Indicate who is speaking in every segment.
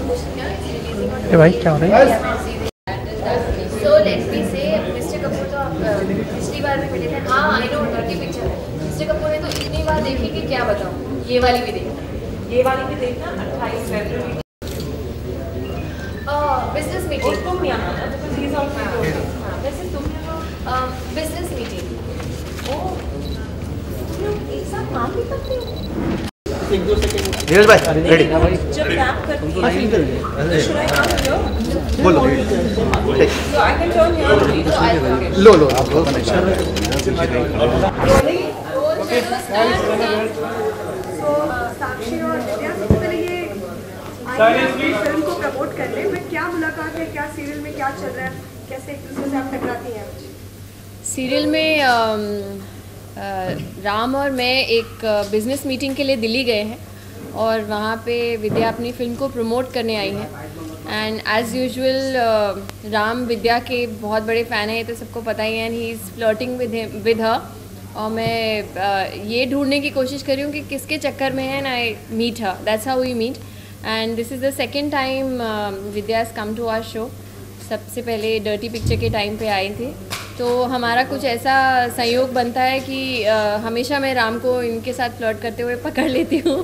Speaker 1: ए भाई क्या हो रहा है
Speaker 2: तो आप पिछली बार भी मिले थे। हाँ I know dirty picture mister Kapoor ने तो इतनी बार देखी कि क्या बताऊँ? ये वाली भी देखी
Speaker 3: ये वाली भी देखना अट्ठाईस फरवरी
Speaker 2: बिज़नेस मीटिंग
Speaker 3: तुम यहाँ ही इज़ ऑल्सो हाँ। वैसे तुम यहाँ
Speaker 2: बिज़नेस मीटिंग
Speaker 3: ओ तुम लोग एक साथ काम भी करते हो?
Speaker 4: नीरज भाई रेडी बोलो।
Speaker 2: तो आई ओके
Speaker 4: लो लो आप
Speaker 5: फ़िल्म को प्रमोट करने में क्या मुलाकात है क्या सीरियल में क्या चल रहा है कैसे एक दूसरे से आप टकराती हैं?
Speaker 2: सीरियल में अ, राम और मैं एक बिज़नेस मीटिंग के लिए दिल्ली गए हैं और वहाँ पे विद्या अपनी फ़िल्म को प्रमोट करने आई है। And as usual Ram Vidya के बहुत बड़े फ़ैन हैं तो सबको पता ही है and he is flirting with with her और मैं अ, ये ढूँढने की कोशिश कर रही हूँ कि किसके चक्कर में है and I meet her that's how we meet and this is the second time Vidya has come to our show सबसे पहले डर्टी पिक्चर के टाइम पे आई थी। तो हमारा कुछ ऐसा संयोग बनता है कि हमेशा मैं राम को इनके साथ फ्लर्ट करते हुए पकड़ लेती हूँ।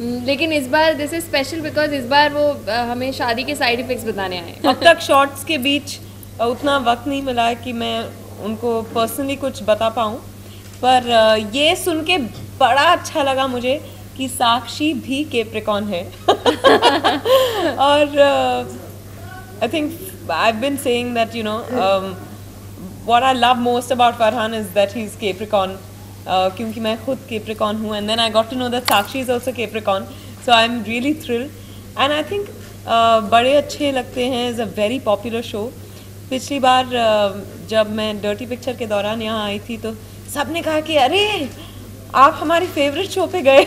Speaker 2: लेकिन इस बार दिस इज़ स्पेशल बिकॉज़ इस बार वो हमें शादी के साइड इफ़ेक्ट्स बताने आए
Speaker 3: अब तक शॉर्ट्स के बीच उतना वक्त नहीं मिला है कि मैं उनको पर्सनली कुछ बता पाऊँ। पर ये सुन के बड़ा अच्छा लगा मुझे कि साक्षी भी केप्रिकॉन है। और I think I been saying that you know what I love most about Farhan is that he's Capricorn. Uh, क्योंकि मैं खुद Capricorn हूँ and then I got to know that Sakshi is also Capricorn. So I'm really thrilled. And I think uh, बड़े अच्छे लगते हैं is a very popular show. पिछली बार uh, जब मैं डर्टी पिक्चर के दौरान यहाँ आई थी तो सबने कहा कि अरे आप हमारी फेवरेट शो पे गए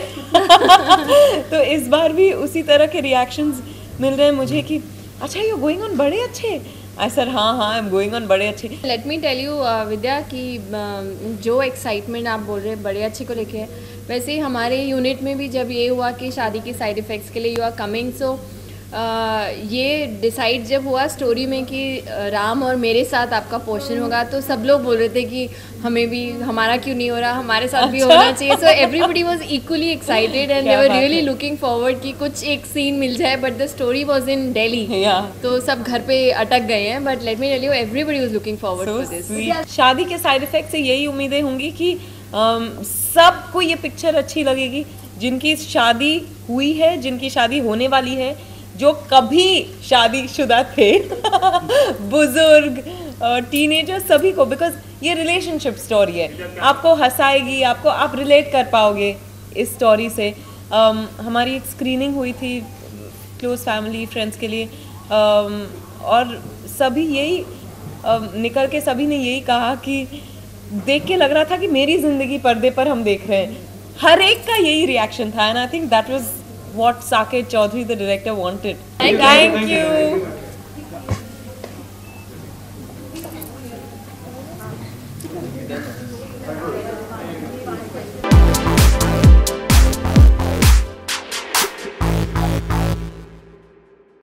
Speaker 3: तो इस बार भी उसी तरह के रिएक्शंस मिल रहे हैं मुझे कि अच्छा यू गोइंग ऑन बड़े अच्छे आई सर हाँ हाँ आई एम गोइंग ऑन बड़े अच्छे.
Speaker 2: Let me tell you Vidya कि uh, जो एक्साइटमेंट आप बोल रहे हैं बड़े अच्छे को लेके वैसे ही हमारे यूनिट में भी जब ये हुआ कि शादी के साइड इफ़ेक्ट्स के लिए यू आर कमिंग सो ये डिसाइड जब हुआ स्टोरी में कि राम और मेरे साथ आपका पोर्शन होगा तो सब लोग बोल रहे थे कि हमें भी हमारा क्यों नहीं हो रहा? हमारे साथ भी होना चाहिए। So everybody was equally excited and they
Speaker 3: क्या
Speaker 2: वर
Speaker 3: बात
Speaker 2: रियली लुकिंग फॉरवर्ड कि कुछ एक सीन मिल जाए but the story was in Delhi तो सब घर पे अटक गए हैं but let me tell you everybody was looking forward for this
Speaker 3: शादी के साइड इफ़ेक्ट से यही उम्मीदें होंगी कि सबको ये पिक्चर अच्छी लगेगी। जिनकी शादी हुई है जिनकी शादी होने वाली है जो कभी शादीशुदा थे बुज़ुर्ग टीनेजर सभी को बिकॉज़ ये रिलेशनशिप स्टोरी है। आपको हंसाएगी आपको आप रिलेट कर पाओगे इस स्टोरी से। अम, हमारी एक स्क्रीनिंग हुई थी क्लोज फैमिली फ्रेंड्स के लिए। अम, और सभी यही अम, निकल के सभी ने यही कहा कि देख के लग रहा था कि मेरी ज़िंदगी पर्दे पर हम देख रहे हैं। हर एक का यही रिएक्शन था and I think that was what Saket Chaudhary, the director, wanted. Thank, Thank you. you.